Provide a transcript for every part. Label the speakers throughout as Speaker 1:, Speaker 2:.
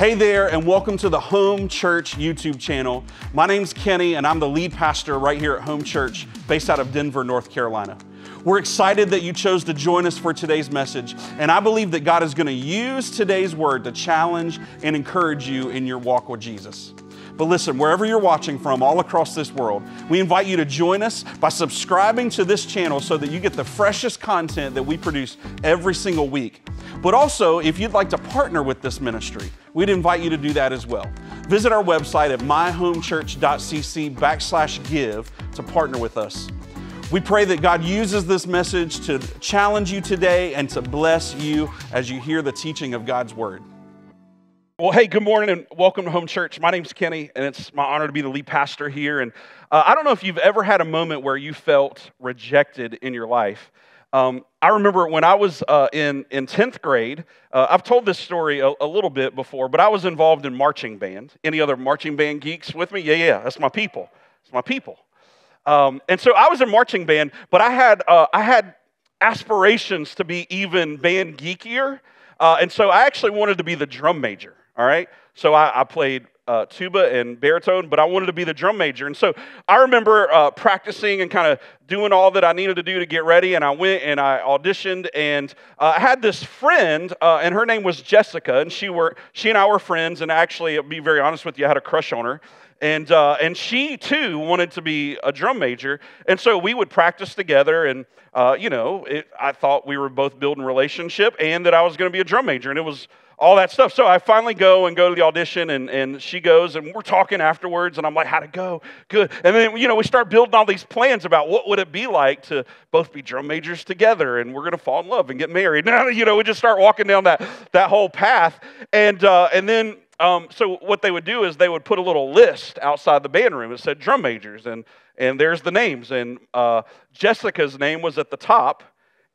Speaker 1: Hey there, and welcome to the Home Church YouTube channel. My name's Kenny, and I'm the lead pastor right here at Home Church, based out of Denver, North Carolina. We're excited that you chose to join us for today's message, and I believe that God is going to use today's word to challenge and encourage you in your walk with Jesus. But listen, wherever you're watching from, all across this world, we invite you to join us by subscribing to this channel so that you get the freshest content that we produce every single week. But also, if you'd like to partner with this ministry, we'd invite you to do that as well. Visit our website at myhomechurch.cc backslash give to partner with us. We pray that God uses this message to challenge you today and to bless you as you hear the teaching of God's word. Well, hey, good morning and welcome to Home Church. My name's Kenny, and it's my honor to be the lead pastor here. And uh, I don't know if you've ever had a moment where you felt rejected in your life. Um, I remember when I was uh, in, in 10th grade, uh, I've told this story a, a, little bit before, but I was involved in marching band. Any other marching band geeks with me? Yeah, yeah, that's my people. It's my people. Um, and so I was in marching band, but I had, uh, I had aspirations to be even band geekier. Uh, and so I actually wanted to be the drum major all right? So I, I played uh, tuba and baritone, but I wanted to be the drum major. And so I remember uh, practicing and kind of doing all that I needed to do to get ready. And I went and I auditioned, and uh, I had this friend, uh, and her name was Jessica, and she were she and I were friends. And actually, be very honest with you, I had a crush on her. And, uh, and she too wanted to be a drum major. And so we would practice together. And, uh, you know, it, I thought we were both building relationship and that I was going to be a drum major. And it was all that stuff. So I finally go and go to the audition, and, and she goes, and we're talking afterwards, and I'm like, how'd it go? Good. And then, you know, we start building all these plans about what would it be like to both be drum majors together, and we're going to fall in love and get married. Now, you know, we just start walking down that, that whole path. And, uh, and then, um, so what they would do is they would put a little list outside the band room. It said drum majors, and, and there's the names. And uh, Jessica's name was at the top,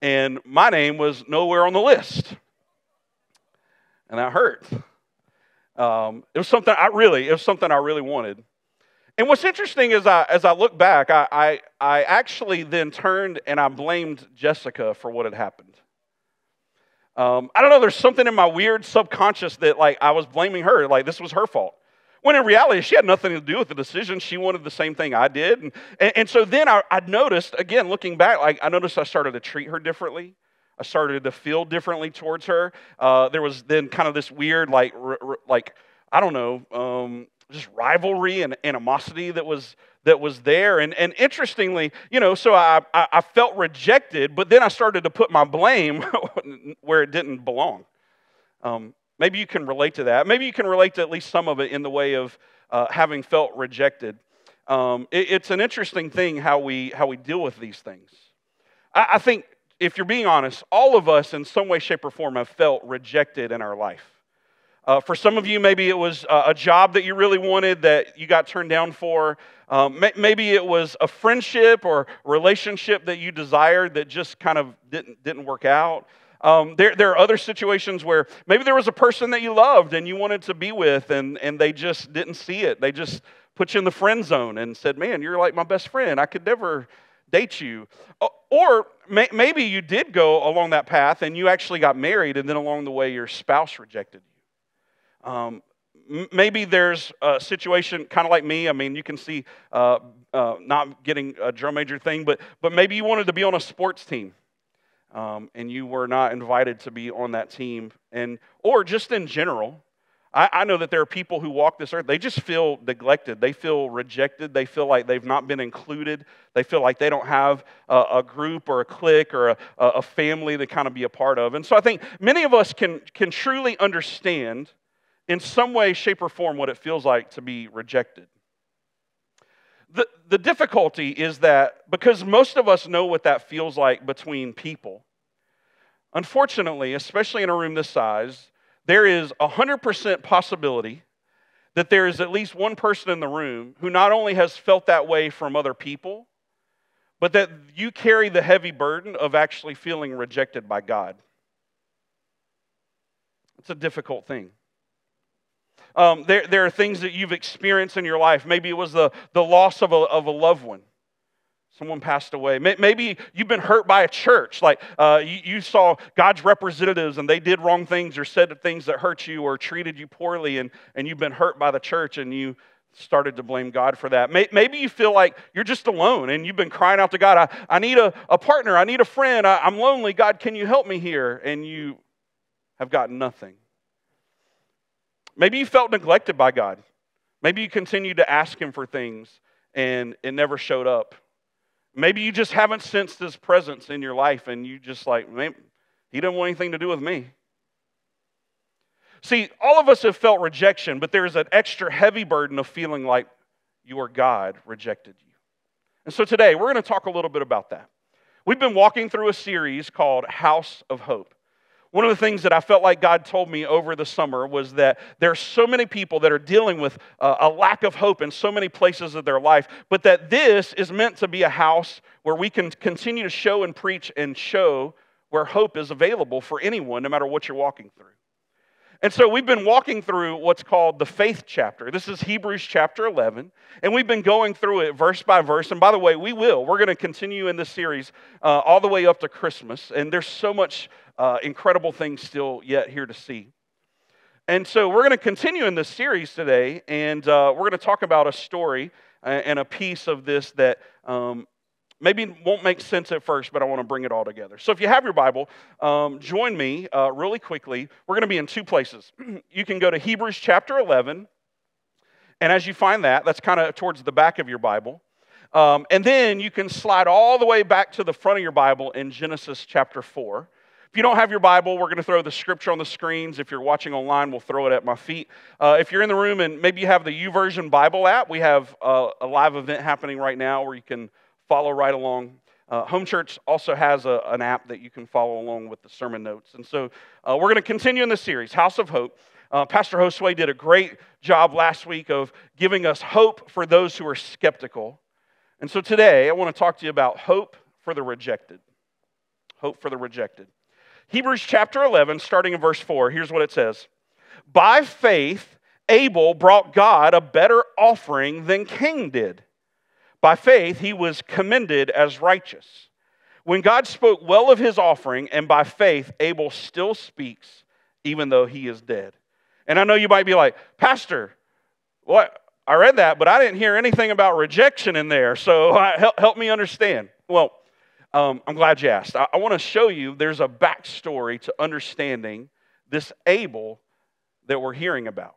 Speaker 1: and my name was nowhere on the list and that hurt. Um, it was something I really, it was something I really wanted. And what's interesting is, I, as I look back, I, I, I actually then turned and I blamed Jessica for what had happened. Um, I don't know. There's something in my weird subconscious that like I was blaming her, like this was her fault. When in reality, she had nothing to do with the decision. She wanted the same thing I did, and and, and so then I, I noticed again, looking back, like I noticed I started to treat her differently. I started to feel differently towards her. Uh, there was then kind of this weird, like, r- r- like I don't know, um, just rivalry and animosity that was that was there. And and interestingly, you know, so I, I, I felt rejected, but then I started to put my blame where it didn't belong. Um, maybe you can relate to that. Maybe you can relate to at least some of it in the way of uh, having felt rejected. Um, it, it's an interesting thing how we how we deal with these things. I, I think if you're being honest, all of us in some way, shape, or form have felt rejected in our life. Uh, for some of you, maybe it was a job that you really wanted that you got turned down for. Um, maybe it was a friendship or relationship that you desired that just kind of didn't, didn't work out. Um, there, there are other situations where maybe there was a person that you loved and you wanted to be with, and, and they just didn't see it. They just put you in the friend zone and said, Man, you're like my best friend. I could never date you. Or may, maybe you did go along that path and you actually got married, and then along the way, your spouse rejected you. Um, maybe there's a situation kind of like me. I mean, you can see uh, uh, not getting a drum major thing, but, but maybe you wanted to be on a sports team. Um, and you were not invited to be on that team, and or just in general, I, I, know that there are people who walk this earth, they just feel neglected. They feel rejected. They feel like they've not been included. They feel like they don't have a, a group or a clique or a, a family to kind of be a part of. And so I think many of us can, can truly understand in some way, shape, or form what it feels like to be rejected. The, the difficulty is that because most of us know what that feels like between people, unfortunately, especially in a room this size, there is a 100% possibility that there is at least one person in the room who not only has felt that way from other people, but that you carry the heavy burden of actually feeling rejected by God. It's a difficult thing. Um, there, there are things that you've experienced in your life. Maybe it was the, the loss of a, of a loved one. Someone passed away. Maybe you've been hurt by a church. Like uh, you, you, saw God's representatives and they did wrong things or said things that hurt you or treated you poorly, and, and you've been hurt by the church and you started to blame God for that. Maybe you feel like you're just alone and you've been crying out to God, I, I need a, a partner, I need a friend, I, I'm lonely. God, can you help me here? And you have gotten nothing. Maybe you felt neglected by God. Maybe you continued to ask Him for things and it never showed up. Maybe you just haven't sensed his presence in your life and you just like, he doesn't want anything to do with me. See, all of us have felt rejection, but there's an extra heavy burden of feeling like your God rejected you. And so today, we're going to talk a little bit about that. We've been walking through a series called House of Hope. One of the things that I felt like God told me over the summer was that there are so many people that are dealing with uh, a lack of hope in so many places of their life, but that this is meant to be a house where we can continue to show and preach and show where hope is available for anyone, no matter what you're walking through. And so we've been walking through what's called the faith chapter. This is Hebrews chapter 11. And we've been going through it verse by verse. And by the way, we will. We're going to continue in this series uh, all the way up to Christmas. And there's so much uh, incredible things still yet here to see. And so we're going to continue in this series today. And uh, we're going to talk about a story and a piece of this that um, maybe it won't make sense at first, but I want to bring it all together. So if you have your Bible, um, join me uh, really quickly. We're going to be in two places. you can go to Hebrews chapter 11, and as you find that, that's kind of towards the back of your Bible. Um, and then you can slide all the way back to the front of your Bible in Genesis chapter 4. If you don't have your Bible, we're going to throw the scripture on the screens. If you're watching online, we'll throw it at my feet. Uh, if you're in the room and maybe you have the YouVersion Bible app, we have uh, a live event happening right now where you can follow right along. Uh, Home Church also has a, an app that you can follow along with the sermon notes. And so uh, we're going to continue in this series, House of Hope. Uh, Pastor Josue did a great job last week of giving us hope for those who are skeptical. And so today I want to talk to you about hope for the rejected. Hope for the rejected. Hebrews chapter 11, starting in verse 4, here's what it says By faith, Abel brought God a better offering than Cain did. By faith, he was commended as righteous. When God spoke well of his offering, and by faith, Abel still speaks, even though he is dead. And I know you might be like, Pastor, what? I read that, but I didn't hear anything about rejection in there. So help, help me understand. Well, um, I'm glad you asked. I, I want to show you there's a backstory to understanding this Abel that we're hearing about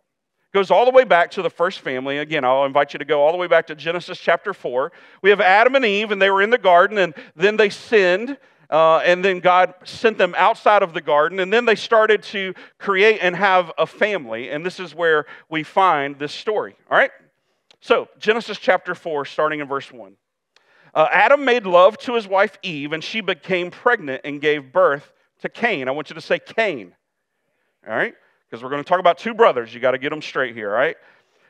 Speaker 1: goes all the way back to the first family. Again, I'll invite you to go all the way back to Genesis chapter 4. We have Adam and Eve, and they were in the garden, and then they sinned. Uh, and then God sent them outside of the garden, and then they started to create and have a family. And this is where we find this story. All right? So, Genesis chapter 4, starting in verse 1. Uh, Adam made love to his wife Eve, and she became pregnant and gave birth to Cain. I want you to say Cain. All right? Because we're going to talk about two brothers. You got to get them straight here, right?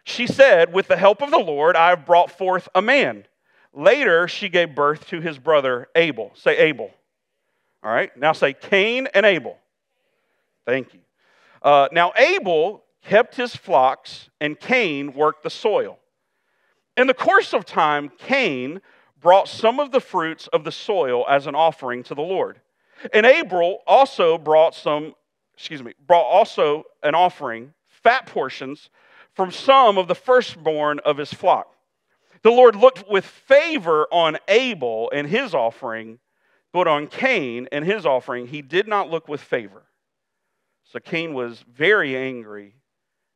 Speaker 1: She said, With the help of the Lord, I have brought forth a man. Later, she gave birth to his brother Abel. Say Abel. All right, now say Cain and Abel. Thank you. Uh, now, Abel kept his flocks, and Cain worked the soil. In the course of time, Cain brought some of the fruits of the soil as an offering to the Lord. And Abel also brought some excuse me, brought also an offering, fat portions, from some of the firstborn of his flock. The Lord looked with favor on Abel and his offering, but on Cain and his offering, he did not look with favor. So Cain was very angry,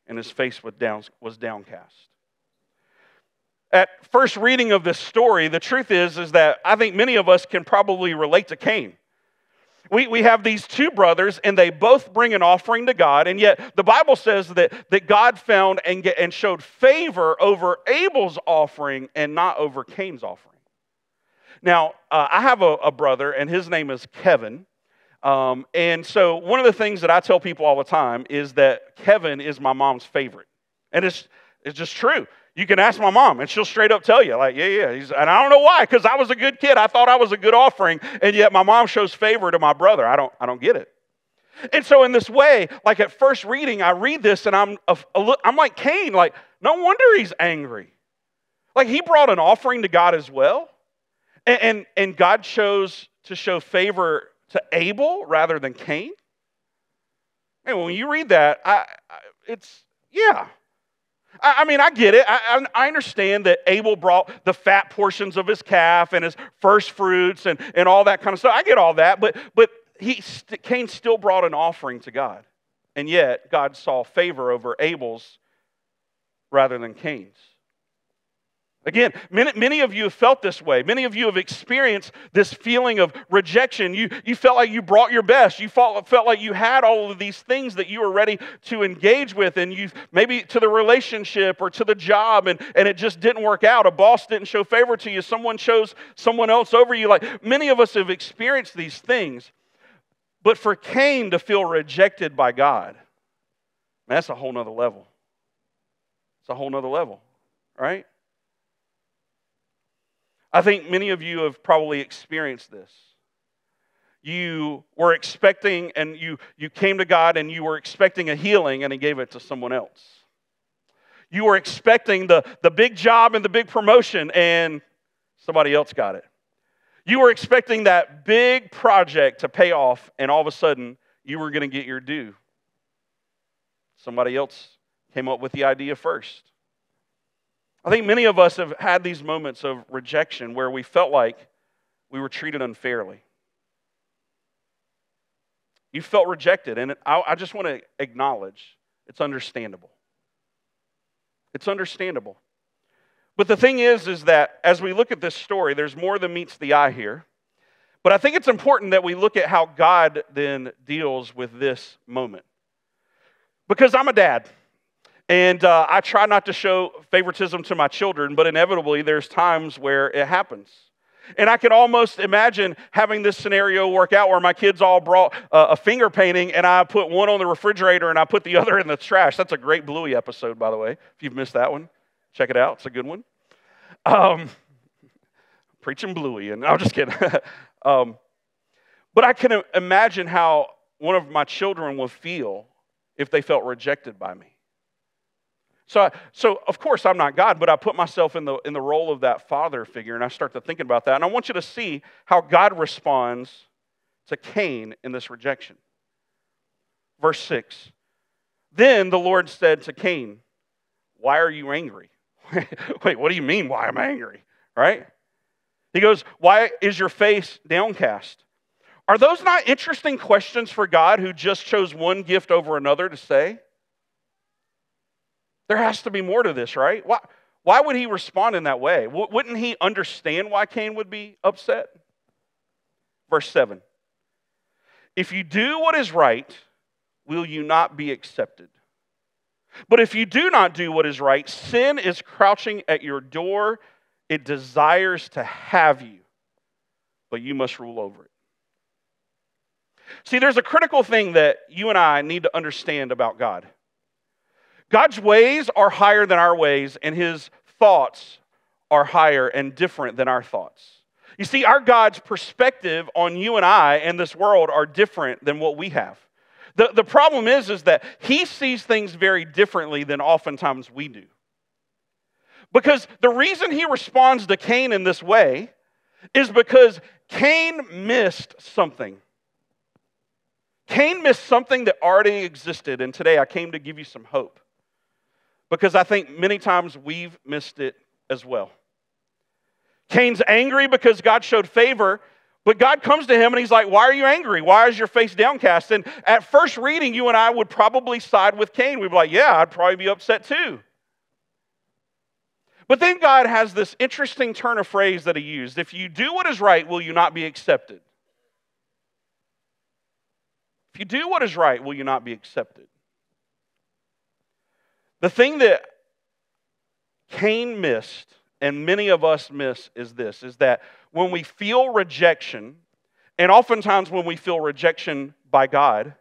Speaker 1: and his face was, downcast. At first reading of this story, the truth is, is that I think many of us can probably relate to Cain we, we have these two brothers, and they both bring an offering to God, and yet the Bible says that, that God found and, get, and showed favor over Abel's offering and not over Cain's offering. Now, uh, I have a, a, brother, and his name is Kevin. Um, and so, one of the things that I tell people all the time is that Kevin is my mom's favorite. And it's, it's just true. You can ask my mom, and she'll straight up tell you, like, yeah, yeah. He's, and I don't know why, because I was a good kid. I thought I was a good offering, and yet my mom shows favor to my brother. I don't, I don't get it. And so, in this way, like at first reading, I read this, and I'm, a, a, I'm like Cain, like, no wonder he's angry. Like, he brought an offering to God as well. And, and, and God chose to show favor to Abel rather than Cain. And when you read that, I, I it's, yeah. I, mean, I get it. I, I understand that Abel brought the fat portions of his calf and his first fruits and, and all that kind of stuff. I get all that, but, but he, Cain still brought an offering to God. And yet, God saw favor over Abel's rather than Cain's. Again, many, many of you have felt this way. Many of you have experienced this feeling of rejection. You, you felt like you brought your best. You felt, felt like you had all of these things that you were ready to engage with, and you maybe to the relationship or to the job, and, and it just didn't work out. A boss didn't show favor to you. Someone chose someone else over you. Like many of us have experienced these things. But for Cain to feel rejected by God, man, that's a whole nother level. It's a whole nother level, right? I think many of you have probably experienced this. You were expecting, and you, you came to God and you were expecting a healing, and He gave it to someone else. You were expecting the, the big job and the big promotion, and somebody else got it. You were expecting that big project to pay off, and all of a sudden, you were going to get your due. Somebody else came up with the idea first. I think many of us have had these moments of rejection where we felt like we were treated unfairly. You felt rejected, and I, I just want to acknowledge it's understandable. It's understandable. But the thing is, is that as we look at this story, there's more than meets the eye here. But I think it's important that we look at how God then deals with this moment. Because I'm a dad. And uh, I try not to show favoritism to my children, but inevitably there's times where it happens. And I can almost imagine having this scenario work out where my kids all brought uh, a finger painting and I put one on the refrigerator and I put the other in the trash. That's a great Bluey episode, by the way. If you've missed that one, check it out. It's a good one. Um, preaching Bluey, and I'm just kidding. um, but I can imagine how one of my children would feel if they felt rejected by me. So, so of course, I'm not God, but I put myself in the, in the role of that father figure, and I start to think about that. And I want you to see how God responds to Cain in this rejection. Verse 6 Then the Lord said to Cain, Why are you angry? Wait, what do you mean, why am I angry? Right? He goes, Why is your face downcast? Are those not interesting questions for God who just chose one gift over another to say? There has to be more to this, right? Why, why would he respond in that way? W- wouldn't he understand why Cain would be upset? Verse 7 If you do what is right, will you not be accepted? But if you do not do what is right, sin is crouching at your door. It desires to have you, but you must rule over it. See, there's a critical thing that you and I need to understand about God. God's ways are higher than our ways, and his thoughts are higher and different than our thoughts. You see, our God's perspective on you and I and this world are different than what we have. The, the problem is, is that he sees things very differently than oftentimes we do. Because the reason he responds to Cain in this way is because Cain missed something. Cain missed something that already existed, and today I came to give you some hope because I think many times we've missed it as well. Cain's angry because God showed favor, but God comes to him and he's like, Why are you angry? Why is your face downcast? And at first reading, you and I would probably side with Cain. We'd be like, Yeah, I'd probably be upset too. But then God has this interesting turn of phrase that he used If you do what is right, will you not be accepted? If you do what is right, will you not be accepted? The thing that Cain missed, and many of us miss, is this is that when we feel rejection, and oftentimes when we feel rejection by God,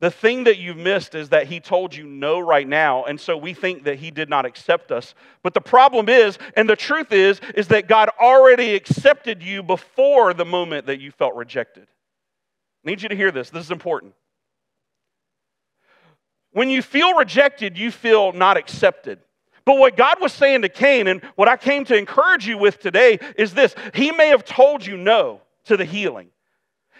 Speaker 1: the thing that you've missed is that he told you no right now, and so we think that he did not accept us. But the problem is, and the truth is, is that God already accepted you before the moment that you felt rejected. I need you to hear this. This is important. When you feel rejected, you feel not accepted. But what God was saying to Cain, and what I came to encourage you with today, is this He may have told you no to the healing.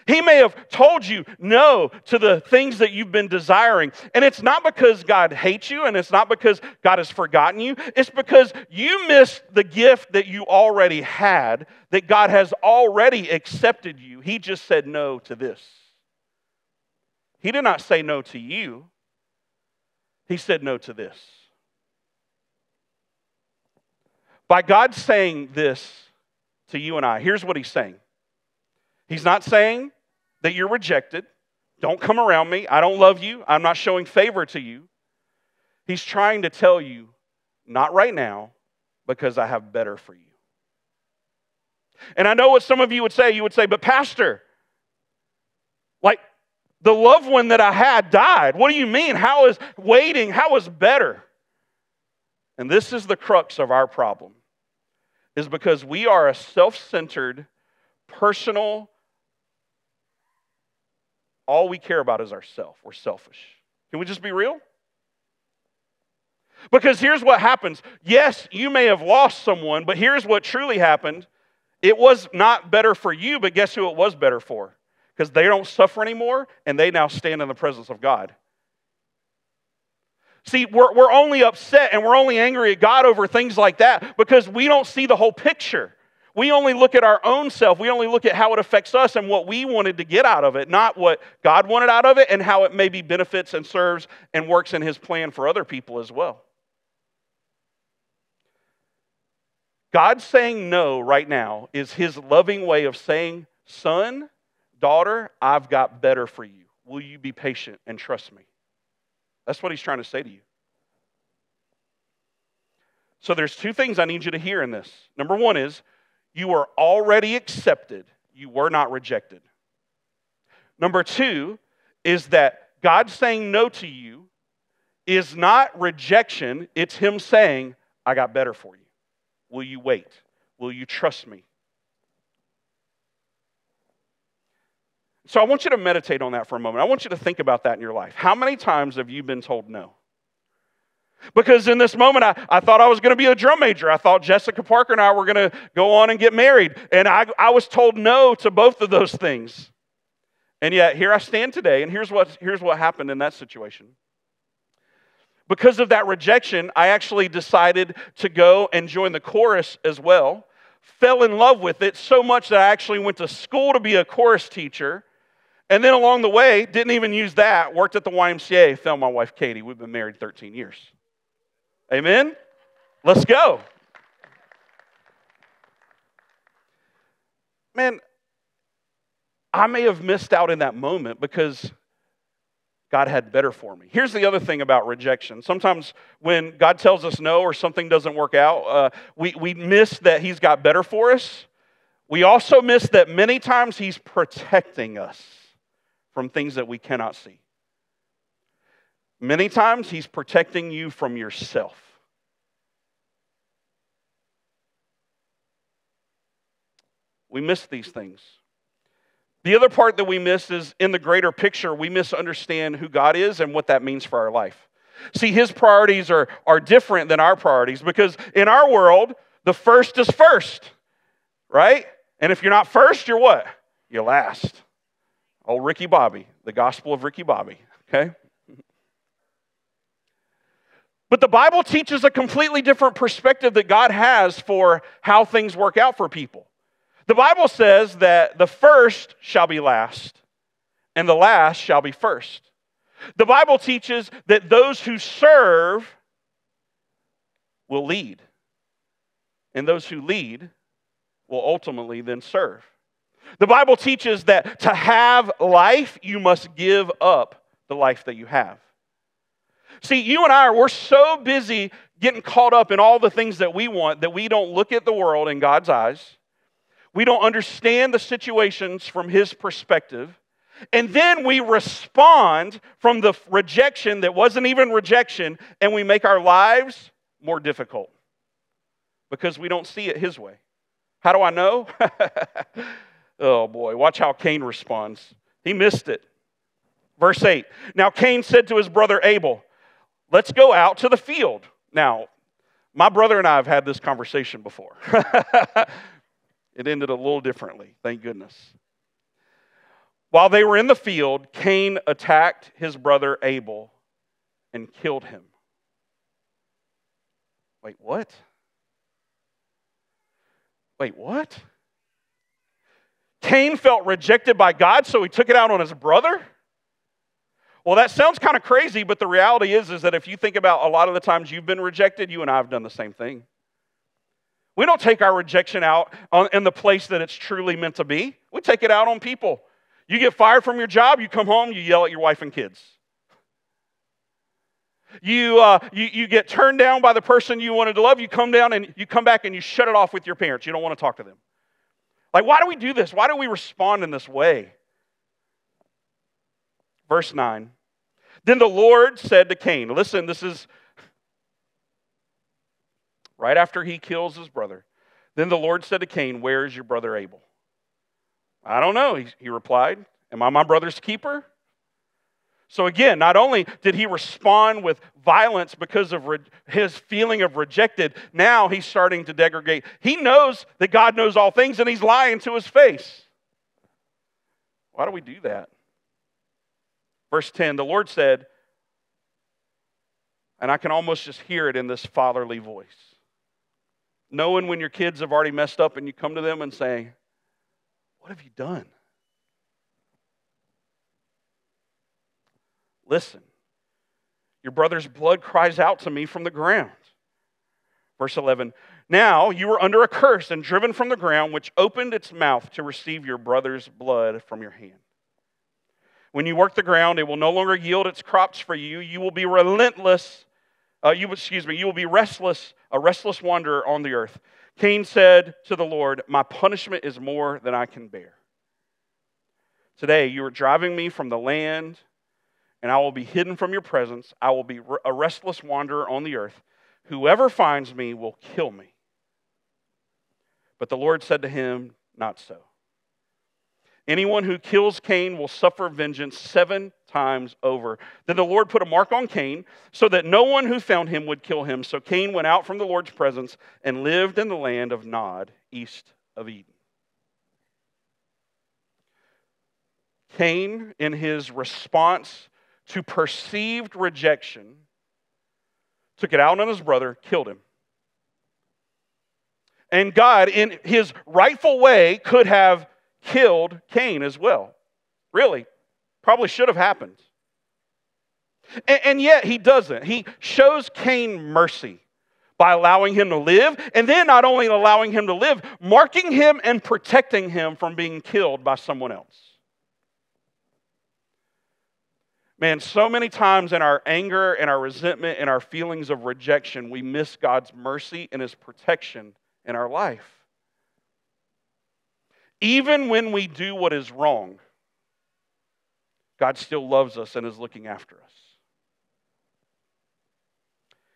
Speaker 1: He may have told you no to the things that you've been desiring. And it's not because God hates you and it's not because God has forgotten you. It's because you missed the gift that you already had, that God has already accepted you. He just said no to this. He did not say no to you, He said no to this. By God saying this to you and I, here's what He's saying He's not saying that you're rejected. Don't come around me. I don't love you. I'm not showing favor to you. He's trying to tell you, not right now, because I have better for you. And I know what some of you would say. You would say, but Pastor, the loved one that I had died. What do you mean? How is waiting? How is better? And this is the crux of our problem, is because we are a self centered, personal, all we care about is ourself. We're selfish. Can we just be real? Because here's what happens. Yes, you may have lost someone, but here's what truly happened. It was not better for you, but guess who it was better for? Because they don't suffer anymore and they now stand in the presence of God. See, we're, we're only upset and we're only angry at God over things like that because we don't see the whole picture. We only look at our own self. We only look at how it affects us and what we wanted to get out of it, not what God wanted out of it and how it maybe benefits and serves and works in His plan for other people as well. God saying no right now is His loving way of saying, Son, daughter, I've got better for you. Will you be patient and trust me? That's what He's trying to say to you. So there's two things I need you to hear in this. Number one is, you are already accepted, you were not rejected. Number two is that God saying no to you is not rejection, it's Him saying, I got better for you. Will you wait? Will you trust me? So I want you to meditate on that for a moment. I want you to think about that in your life. How many times have you been told no? Because in this moment, I, I thought I was going to be a drum major. I thought Jessica Parker and I were going to go on and get married. And I, I was told no to both of those things. And yet, here I stand today, and here's what, here's what happened in that situation. Because of that rejection, I actually decided to go and join the chorus as well. Fell in love with it so much that I actually went to school to be a chorus teacher. And then along the way, didn't even use that, worked at the YMCA, found my wife Katie. We've been married 13 years. Amen? Let's go. Man, I may have missed out in that moment because God had better for me. Here's the other thing about rejection. Sometimes when God tells us no or something doesn't work out, uh, we, we miss that He's got better for us. We also miss that many times He's protecting us from things that we cannot see. Many times, He's protecting you from yourself. We miss these things. The other part that we miss is in the greater picture, we misunderstand who God is and what that means for our life. See, His priorities are, are different than our priorities because in our world, the first is first, right? And if you're not first, you're what? You're last. Oh, Ricky Bobby, the gospel of Ricky Bobby, okay? But the Bible teaches a completely different perspective that God has for how things work out for people. The Bible says that the first shall be last, and the last shall be first. The Bible teaches that those who serve will lead, and those who lead will ultimately then serve. The Bible teaches that to have life, you must give up the life that you have. See, you and I, we're so busy getting caught up in all the things that we want that we don't look at the world in God's eyes. We don't understand the situations from His perspective. And then we respond from the rejection that wasn't even rejection, and we make our lives more difficult because we don't see it His way. How do I know? oh boy, watch how Cain responds. He missed it. Verse 8 Now Cain said to his brother Abel, Let's go out to the field. Now, My brother and I have had this conversation before. it ended a little differently, thank goodness. While they were in the field, Cain attacked his brother Abel and killed him. Wait, what? Wait, what? Cain felt rejected by God, so he took it out on his brother? Well, that sounds kind of crazy, but the reality is, is that if you think about a lot of the times you've been rejected, you and I have done the same thing. We don't take our rejection out on, in the place that it's truly meant to be. We take it out on people. You get fired from your job, you come home, you yell at your wife and kids. You, uh, you, you get turned down by the person you wanted to love, you come down and you come back and you shut it off with your parents. You don't want to talk to them. Like, why do we do this? Why do we respond in this way? Verse 9. Then the Lord said to Cain, Listen, this is right after he kills his brother. Then the Lord said to Cain, Where is your brother Abel? I don't know, he, replied. Am I my brother's keeper? So again, not only did he respond with violence because of re- his feeling of rejected, now he's starting to degrade. He knows that God knows all things and he's lying to his face. Why do we do that? Verse 10 the Lord said, and I can almost just hear it in this fatherly voice. Knowing when your kids have already messed up and you come to them and say, What have you done? Listen, your brother's blood cries out to me from the ground. Verse 11 Now you were under a curse and driven from the ground, which opened its mouth to receive your brother's blood from your hand. When you work the ground, it will no longer yield its crops for you. You will be relentless. Uh, you, excuse me, you will be restless, a restless wanderer on the earth. Cain said to the Lord, My punishment is more than I can bear. Today you are driving me from the land, and I will be hidden from your presence. I will be a restless wanderer on the earth. Whoever finds me will kill me. But the Lord said to him, Not so. Anyone who kills Cain will suffer vengeance seven times over. Then the Lord put a mark on Cain so that no one who found him would kill him. So Cain went out from the Lord's presence and lived in the land of Nod, east of Eden. Cain, in his response to perceived rejection, took it out on his brother, killed him. And God, in his rightful way, could have killed Cain as well. Really, probably should have happened. And, and, yet he doesn't. He shows Cain mercy by allowing him to live, and then not only allowing him to live, marking him and protecting him from being killed by someone else. Man, so many times in our anger and our resentment and our feelings of rejection, we miss God's mercy and his protection in our life. Even when we do what is wrong, God still loves us and is looking after us.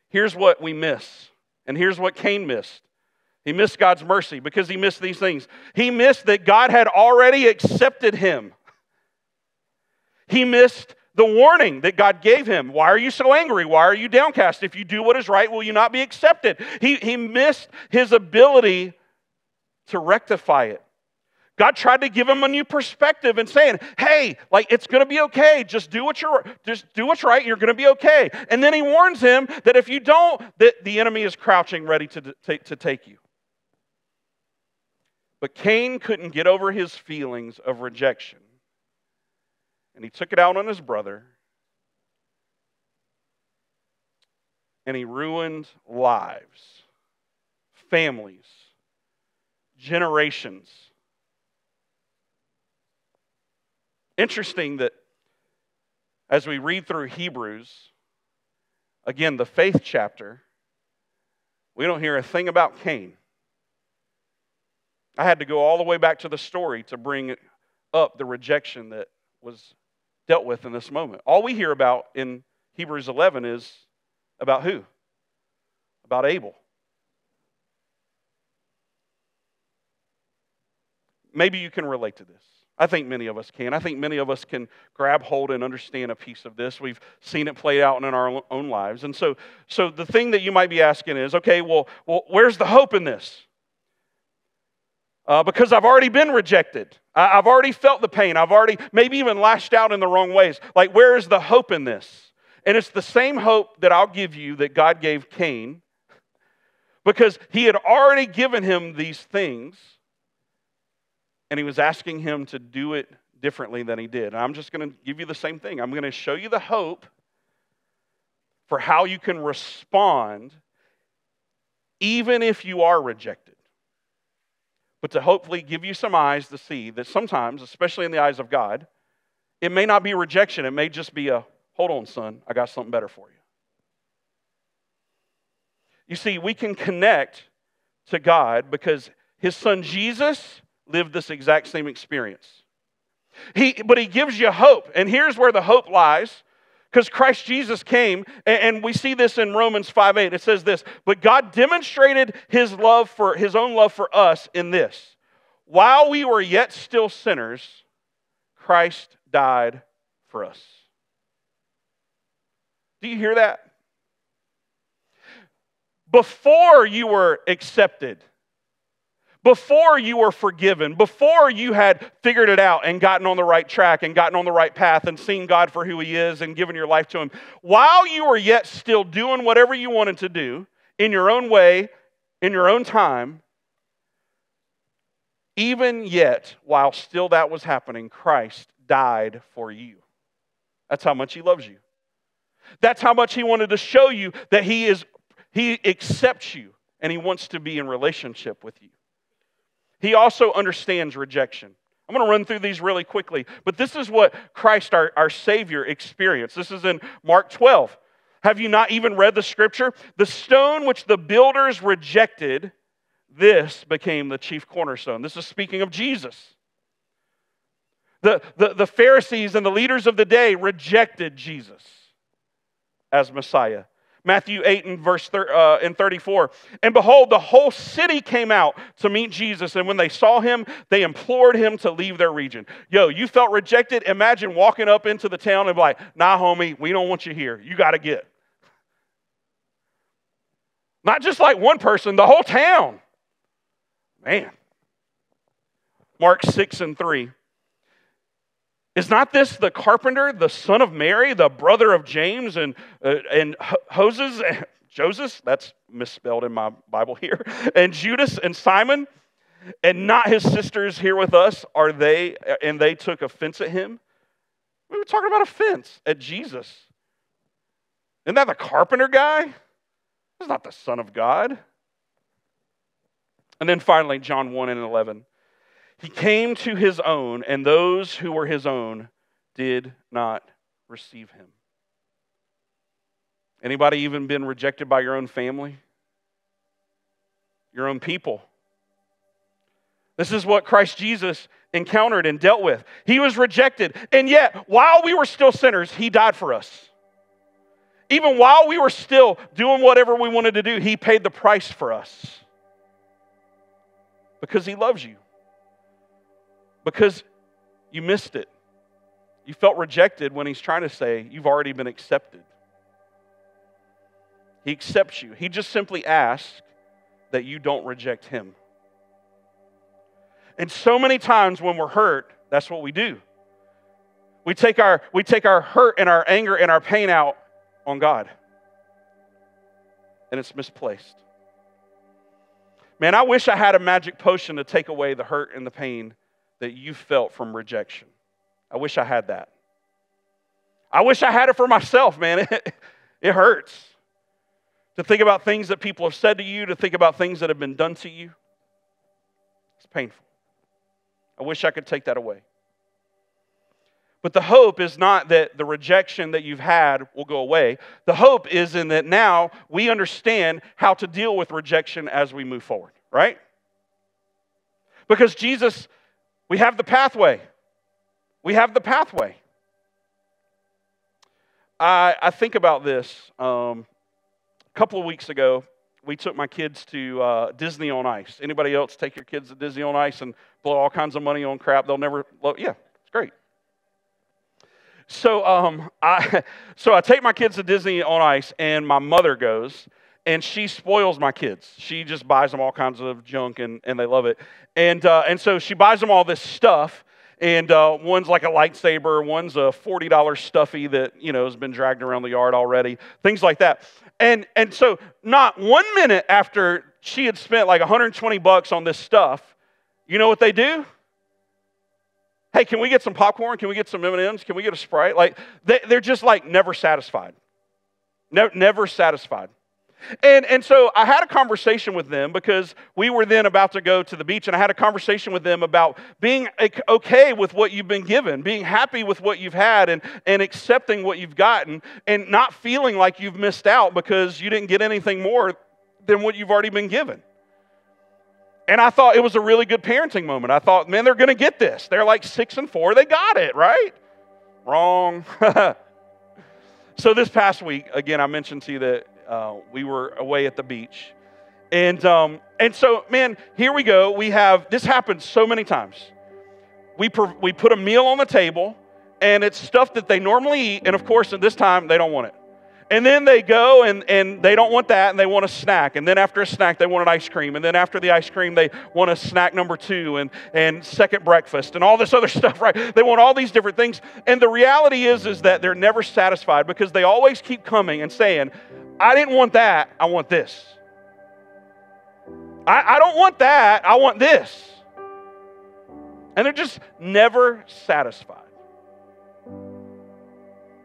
Speaker 1: Here's what we miss, and here's what Cain missed. He missed God's mercy because he missed these things. He missed that God had already accepted him. He missed the warning that God gave him. Why are you so angry? Why are you downcast? If you do what is right, will you not be accepted? He, he missed his ability to rectify it. God tried to give him a new perspective and saying, "Hey, like it's going to be okay. Just do what you're just do what's right. You're going to be okay." And then he warns him that if you don't, that the enemy is crouching ready to, to, to take you. But Cain couldn't get over his feelings of rejection. And he took it out on his brother. And he ruined lives, families, generations Interesting that as we read through Hebrews, again, the faith chapter, we don't hear a thing about Cain. I had to go all the way back to the story to bring up the rejection that was dealt with in this moment. All we hear about in Hebrews 11 is about who? About Abel. Maybe you can relate to this. I think many of us can. I think many of us can grab hold and understand a piece of this. We've seen it play out in our own lives. And so, so the thing that you might be asking is okay, well, well where's the hope in this? Uh, because I've already been rejected. I, I've already felt the pain. I've already maybe even lashed out in the wrong ways. Like, where is the hope in this? And it's the same hope that I'll give you that God gave Cain because he had already given him these things and he was asking him to do it differently than he did. And I'm just going to give you the same thing. I'm going to show you the hope for how you can respond even if you are rejected. But to hopefully give you some eyes to see that sometimes, especially in the eyes of God, it may not be rejection. It may just be a, hold on, son, I got something better for you. You see, we can connect to God because his son Jesus lived this exact same experience. He, but he gives you hope. And here's where the hope lies. Because Christ Jesus came, and we see this in Romans 5 8. It says this, but God demonstrated his love for his own love for us in this. While we were yet still sinners, Christ died for us. Do you hear that? Before you were accepted, before you were forgiven, before you had figured it out and gotten on the right track and gotten on the right path and seen God for who He is and given your life to Him, while you were yet still doing whatever you wanted to do in your own way, in your own time, even yet, while still that was happening, Christ died for you. That's how much He loves you. That's how much He wanted to show you that He is He accepts you and He wants to be in relationship with you. He also understands rejection. I'm going to run through these really quickly, but this is what Christ, our, our Savior, experienced. This is in Mark 12. Have you not even read the scripture? The stone which the builders rejected, this became the chief cornerstone. This is speaking of Jesus. The, the, the Pharisees and the leaders of the day rejected Jesus as Messiah. Matthew 8 and verse thir- uh, and 34. And behold, the whole city came out to meet Jesus. And when they saw him, they implored him to leave their region. Yo, you felt rejected? Imagine walking up into the town and be like, nah, homie, we don't want you here. You got to get. Not just like one person, the whole town. Man. Mark 6 and 3. Is not this the carpenter, the son of Mary, the brother of James and, uh, and Hoses, Joseph? That's misspelled in my Bible here. And Judas and Simon? And not his sisters here with us? Are they, and they took offense at him? We were talking about offense at Jesus. Isn't that the carpenter guy? He's not the Son of God. And then finally, John 1 and 11. He came to his own, and those who were his own did not receive him. Anybody even been rejected by your own family? Your own people? This is what Christ Jesus encountered and dealt with. He was rejected, and yet, while we were still sinners, he died for us. Even while we were still doing whatever we wanted to do, he paid the price for us because he loves you because you missed it. You felt rejected when he's trying to say, You've already been accepted. He accepts you. He just simply asks that you don't reject him. And so many times when we're hurt, that's what we do. We take our, we take our hurt and our anger and our pain out on God. And it's misplaced. Man, I wish I had a magic potion to take away the hurt and the pain that you felt from rejection. I wish I had that. I wish I had it for myself, man. It, it hurts to think about things that people have said to you, to think about things that have been done to you. It's painful. I wish I could take that away. But the hope is not that the rejection that you've had will go away. The hope is in that now we understand how to deal with rejection as we move forward, right? Because Jesus we have the pathway. We have the pathway. I, I think about this. Um, a couple of weeks ago, we took my kids to uh, Disney on Ice. Anybody else take your kids to Disney on Ice and blow all kinds of money on crap? They'll never, yeah, it's great. So, um, I, so I take my kids to Disney on Ice, and my mother goes, and she spoils my kids. She just buys them all kinds of junk, and, and they love it. And, uh, and so she buys them all this stuff, and uh, one's like a lightsaber, one's a $40 stuffy that, you know, has been dragged around the yard already, things like that. And, and so not one minute after she had spent like 120 bucks on this stuff, you know what they do? Hey, can we get some popcorn? Can we get some M&Ms? Can we get a Sprite? Like, they, they're just like never satisfied. Never, never satisfied. And, and so I had a conversation with them because we were then about to go to the beach, and I had a conversation with them about being okay with what you've been given, being happy with what you've had, and, and accepting what you've gotten, and not feeling like you've missed out because you didn't get anything more than what you've already been given. And I thought it was a really good parenting moment. I thought, man, they're going to get this. They're like six and four. They got it, right? Wrong. so this past week, again, I mentioned to you that uh, we were away at the beach. And, um, and so, man, here we go. We have, this happens so many times. We, we put a meal on the table, and it's stuff that they normally eat. And of course, at this time, they don't want it. And then they go and, and they don't want that and they want a snack. And then after a snack, they want an ice cream. And then after the ice cream, they want a snack number two and, and second breakfast and all this other stuff, right? They want all these different things. And the reality is, is that they're never satisfied because they always keep coming and saying, I didn't want that, I want this. I, I don't want that, I want this. And they're just never satisfied.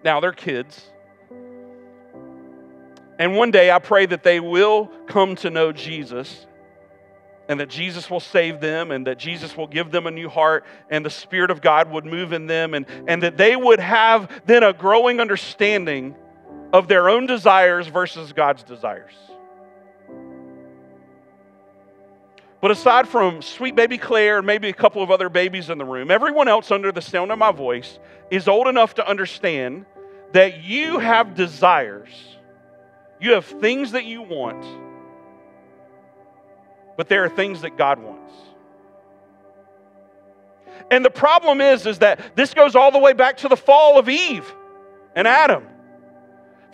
Speaker 1: Now, they're kids. And one day I pray that they will come to know Jesus and that Jesus will save them and that Jesus will give them a new heart and the Spirit of God would move in them and, and that they would have then a growing understanding of their own desires versus God's desires. But aside from sweet baby Claire and maybe a couple of other babies in the room, everyone else under the sound of my voice is old enough to understand that you have desires. You have things that you want, but there are things that God wants. And the problem is is that this goes all the way back to the fall of Eve and Adam.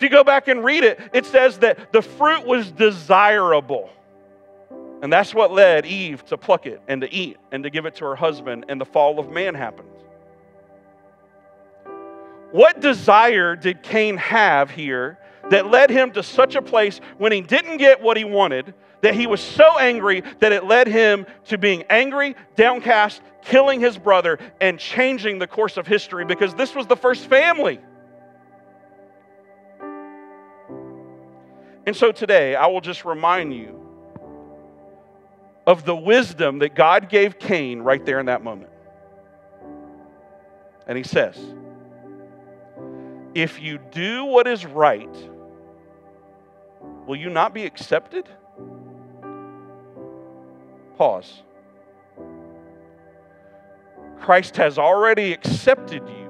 Speaker 1: If you go back and read it, it says that the fruit was desirable. And that's what led Eve to pluck it and to eat and to give it to her husband, and the fall of man happened. What desire did Cain have here that led him to such a place when he didn't get what he wanted that he was so angry that it led him to being angry, downcast, killing his brother, and changing the course of history because this was the first family? And so today, I will just remind you of the wisdom that God gave Cain right there in that moment. And he says, If you do what is right, will you not be accepted? Pause. Christ has already accepted you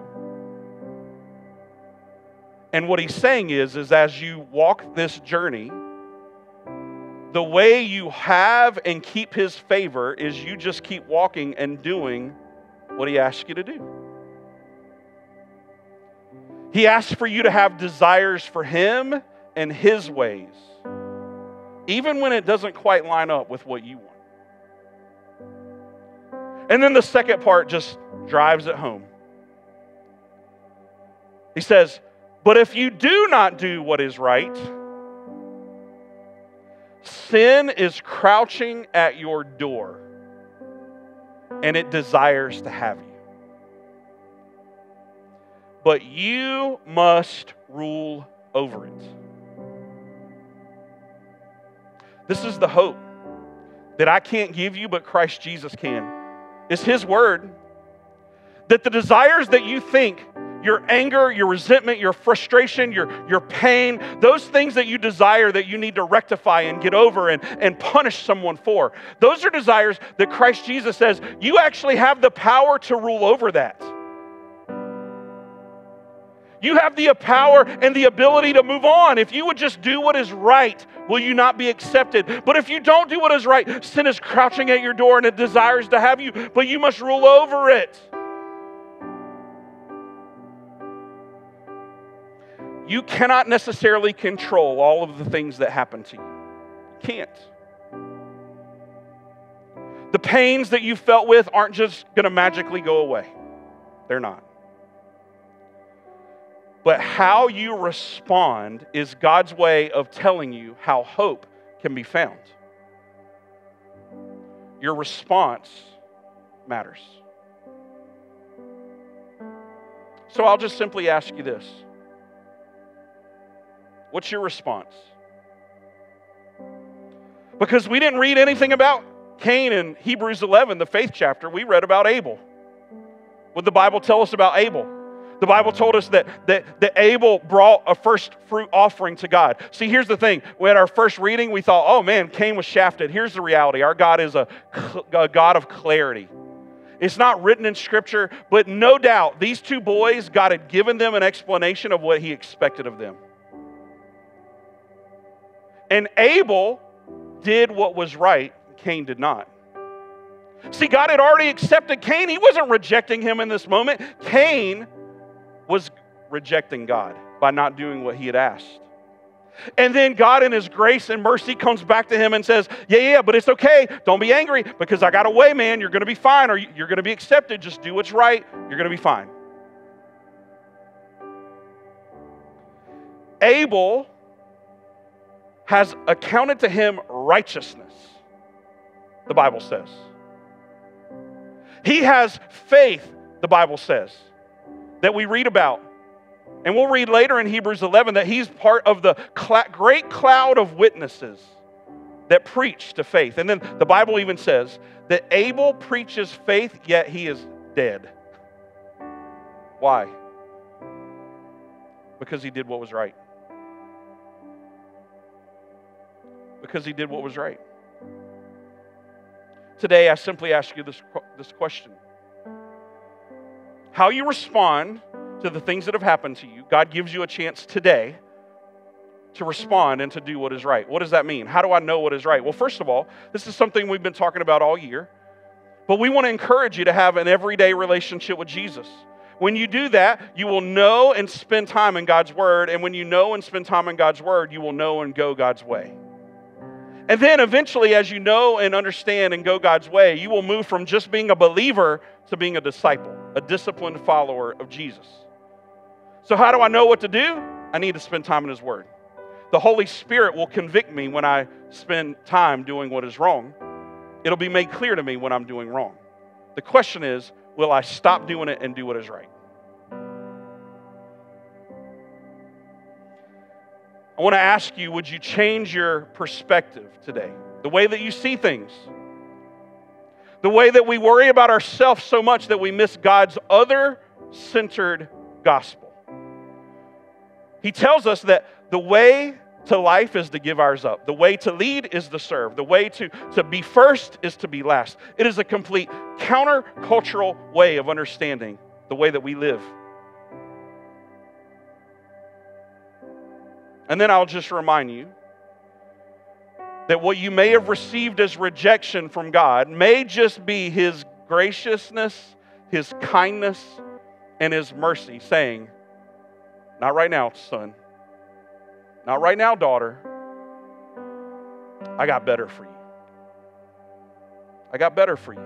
Speaker 1: and what he's saying is, is as you walk this journey, the way you have and keep his favor is you just keep walking and doing what he asks you to do. He asks for you to have desires for him and his ways, even when it doesn't quite line up with what you want. And then the second part just drives it home. He says, but if you do not do what is right, sin is crouching at your door and it desires to have you. But you must rule over it. This is the hope that I can't give you, but Christ Jesus can. It's His word that the desires that you think your anger, your resentment, your frustration, your, your pain, those things that you desire that you need to rectify and get over and, and punish someone for. Those are desires that Christ Jesus says you actually have the power to rule over that. You have the power and the ability to move on. If you would just do what is right, will you not be accepted? But if you don't do what is right, sin is crouching at your door and it desires to have you, but you must rule over it. You cannot necessarily control all of the things that happen to you. You can't. The pains that you felt with aren't just going to magically go away. They're not. But how you respond is God's way of telling you how hope can be found. Your response matters. So I'll just simply ask you this What's your response? Because we didn't read anything about Cain in Hebrews 11, the faith chapter. We read about Abel. What the Bible tell us about Abel? The Bible told us that, that, that Abel brought a first fruit offering to God. See, here's the thing. When our first reading, we thought, oh man, Cain was shafted. Here's the reality our God is a, a God of clarity. It's not written in Scripture, but no doubt these two boys, God had given them an explanation of what He expected of them. And Abel did what was right, Cain did not. See, God had already accepted Cain. He wasn't rejecting him in this moment. Cain was rejecting God by not doing what he had asked. And then God, in His grace and mercy, comes back to him and says, Yeah, yeah, but it's okay. Don't be angry because I got a way, man. You're going to be fine or you're going to be accepted. Just do what's right. You're going to be fine. Abel has accounted to him righteousness, the Bible says. He has faith, the Bible says that we read about. And we'll read later in Hebrews 11 that he's part of the great cloud of witnesses that preach to faith. And then the Bible even says that Abel preaches faith, yet he is dead. Why? Because he did what was right. Because he did what was right. Today, I simply ask you this, this question how you respond to the things that have happened to you, God gives you a chance today to respond and to do what is right. What does that mean? How do I know what is right? Well, first of all, this is something we've been talking about all year, but we want to encourage you to have an everyday relationship with Jesus. When you do that, you will know and spend time in God's Word. And when you know and spend time in God's Word, you will know and go God's way. And then eventually, as you know and understand and go God's way, you will move from just being a believer to being a disciple, a disciplined follower of Jesus. So, how do I know what to do? I need to spend time in His Word. The Holy Spirit will convict me when I spend time doing what is wrong. It'll be made clear to me when I'm doing wrong. The question is will I stop doing it and do what is right? I want to ask you would you change your perspective today? The way that you see things? The way that we worry about ourselves so much that we miss God's other centered gospel. He tells us that the way to life is to give ours up. The way to lead is to serve. The way to, to be first is to be last. It is a complete countercultural way of understanding the way that we live. And then I'll just remind you that what you may have received as rejection from God may just be His graciousness, His kindness, and His mercy, saying, Not right now, son. Not right now, daughter. I got better for you. I got better for you.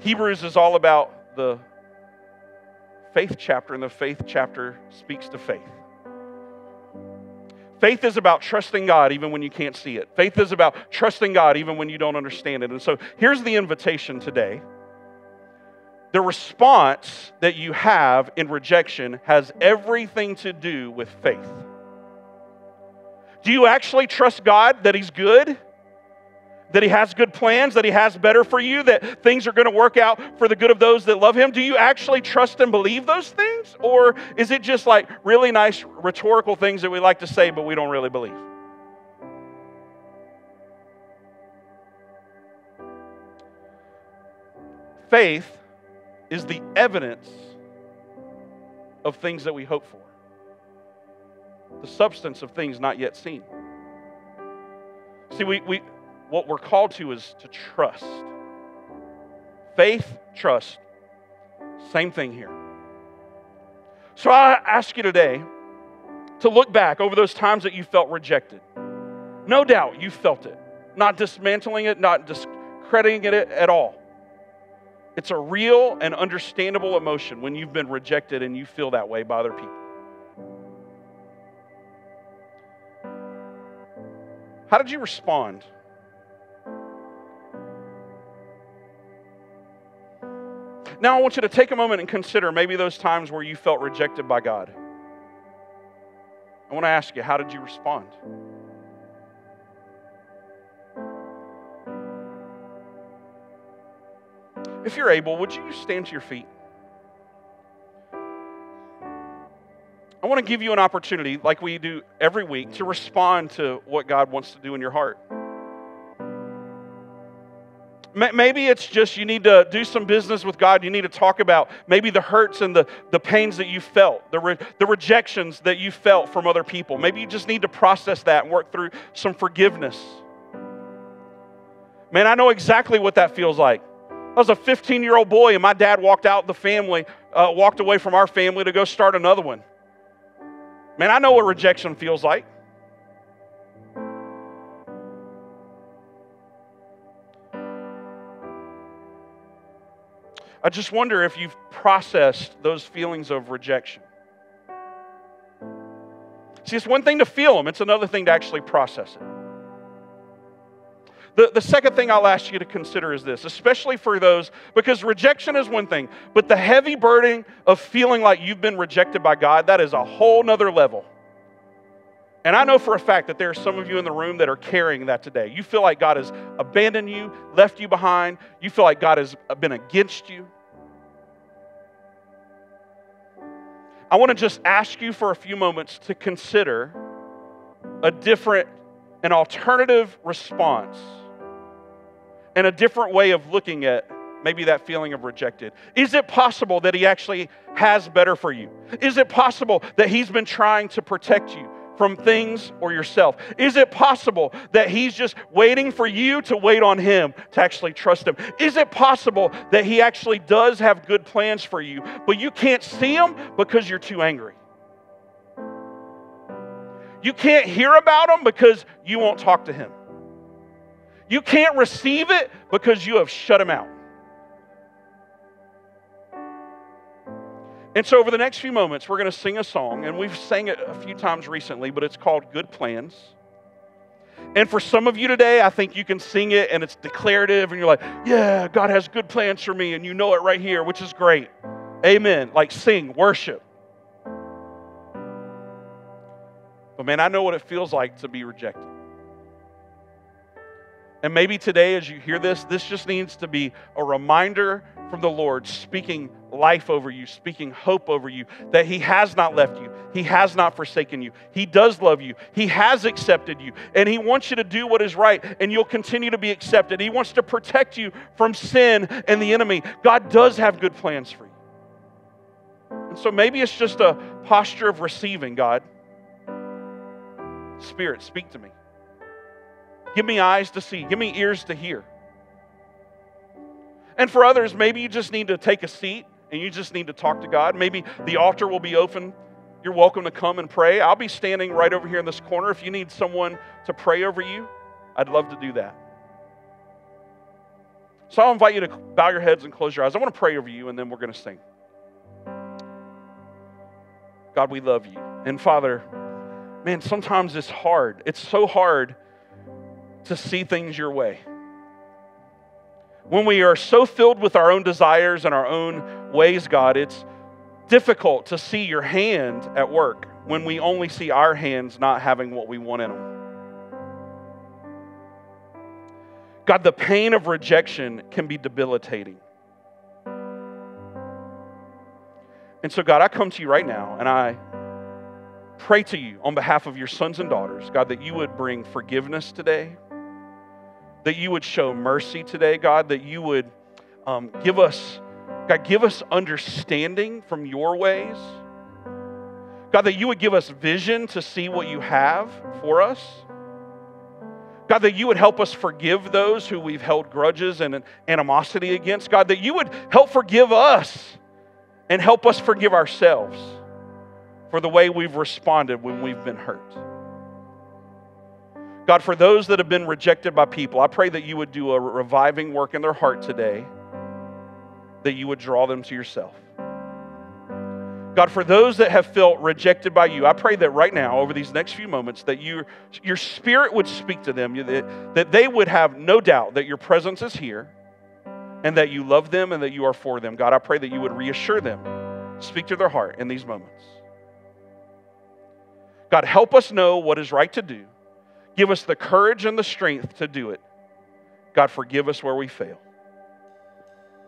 Speaker 1: Hebrews is all about the faith chapter, and the faith chapter speaks to faith. Faith is about trusting God even when you can't see it. Faith is about trusting God even when you don't understand it. And so here's the invitation today. The response that you have in rejection has everything to do with faith. Do you actually trust God that He's good? That He has good plans, that He has better for you, that things are going to work out for the good of those that love Him? Do you actually trust and believe those things? Or is it just like really nice rhetorical things that we like to say, but we don't really believe? Faith is the evidence of things that we hope for, the substance of things not yet seen. See, we, we, what we're called to is to trust. Faith, trust. Same thing here. So I ask you today to look back over those times that you felt rejected. No doubt you felt it, not dismantling it, not discrediting it at all. It's a real and understandable emotion when you've been rejected and you feel that way by other people. How did you respond? Now, I want you to take a moment and consider maybe those times where you felt rejected by God. I want to ask you, how did you respond? If you're able, would you stand to your feet? I want to give you an opportunity, like we do every week, to respond to what God wants to do in your heart. Maybe it's just you need to do some business with God. You need to talk about maybe the hurts and the, the pains that you felt, the, re, the rejections that you felt from other people. Maybe you just need to process that and work through some forgiveness. Man, I know exactly what that feels like. I was a 15 year old boy, and my dad walked out the family, uh, walked away from our family to go start another one. Man, I know what rejection feels like. I just wonder if you've processed those feelings of rejection. See, it's one thing to feel them, it's another thing to actually process it. The, the second thing I'll ask you to consider is this, especially for those, because rejection is one thing, but the heavy burden of feeling like you've been rejected by God, that is a whole nother level. And I know for a fact that there are some of you in the room that are carrying that today. You feel like God has abandoned you, left you behind. You feel like God has been against you. I want to just ask you for a few moments to consider a different, an alternative response and a different way of looking at maybe that feeling of rejected? Is it possible that He actually has better for you? Is it possible that He's been trying to protect you? From things or yourself? Is it possible that He's just waiting for you to wait on Him to actually trust Him? Is it possible that He actually does have good plans for you, but you can't see them because you're too angry? You can't hear about them because you won't talk to Him. You can't receive it because you have shut Him out. And so, over the next few moments, we're going to sing a song, and we've sang it a few times recently, but it's called Good Plans. And for some of you today, I think you can sing it and it's declarative, and you're like, yeah, God has good plans for me, and you know it right here, which is great. Amen. Like, sing, worship. But man, I know what it feels like to be rejected. And maybe today, as you hear this, this just needs to be a reminder from the Lord, speaking life over you, speaking hope over you, that He has not left you. He has not forsaken you. He does love you. He has accepted you. And He wants you to do what is right, and you'll continue to be accepted. He wants to protect you from sin and the enemy. God does have good plans for you. And so maybe it's just a posture of receiving God. Spirit, speak to me. Give me eyes to see, give me ears to hear. And for others, maybe you just need to take a seat and you just need to talk to God. Maybe the altar will be open. You're welcome to come and pray. I'll be standing right over here in this corner. If you need someone to pray over you, I'd love to do that. So I'll invite you to bow your heads and close your eyes. I want to pray over you, and then we're going to sing. God, we love you. And Father, man, sometimes it's hard. It's so hard to see things your way when we are so filled with our own desires and our own ways, God, it's difficult to see your hand at work when we only see our hands not having what we want in them. God, the pain of rejection can be debilitating. And so, God, I come to you right now and I pray to you on behalf of your sons and daughters, God, that you would bring forgiveness today that you would show mercy today, God, that you would um, give us God, give us understanding from your ways. God, that you would give us vision to see what you have for us. God, that you would help us forgive those who we've held grudges and animosity against. God, that you would help forgive us and help us forgive ourselves for the way we've responded when we've been hurt. God, for those that have been rejected by people, I pray that you would do a reviving work in their heart today, that you would draw them to yourself. God, for those that have felt rejected by you, I pray that right now, over these next few moments, that you, your spirit would speak to them, that, that they would have no doubt that your presence is here and that you love them and that you are for them. God, I pray that you would reassure them, speak to their heart in these moments. God, help us know what is right to do. Give us the courage and the strength to do it. God, forgive us where we fail.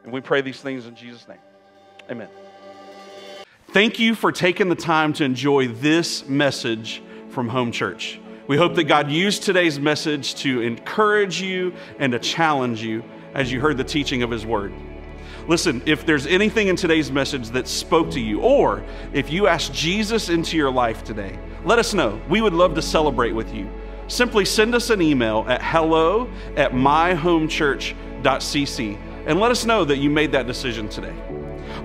Speaker 1: And we pray these things in Jesus' name. Amen. Thank you for taking the time to enjoy this message from Home Church. We hope that God used today's message to encourage you and to challenge you as you heard the teaching of His Word. Listen, if there's anything in today's message that spoke to you, or if you asked Jesus into your life today, let us know. We would love to celebrate with you. Simply send us an email at hello at myhomechurch.cc and let us know that you made that decision today.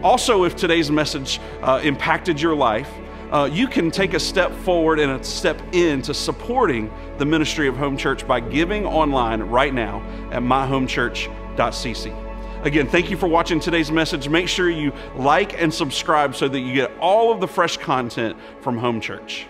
Speaker 1: Also, if today's message uh, impacted your life, uh, you can take a step forward and a step into supporting the ministry of Home Church by giving online right now at myhomechurch.cc. Again, thank you for watching today's message. Make sure you like and subscribe so that you get all of the fresh content from Home Church.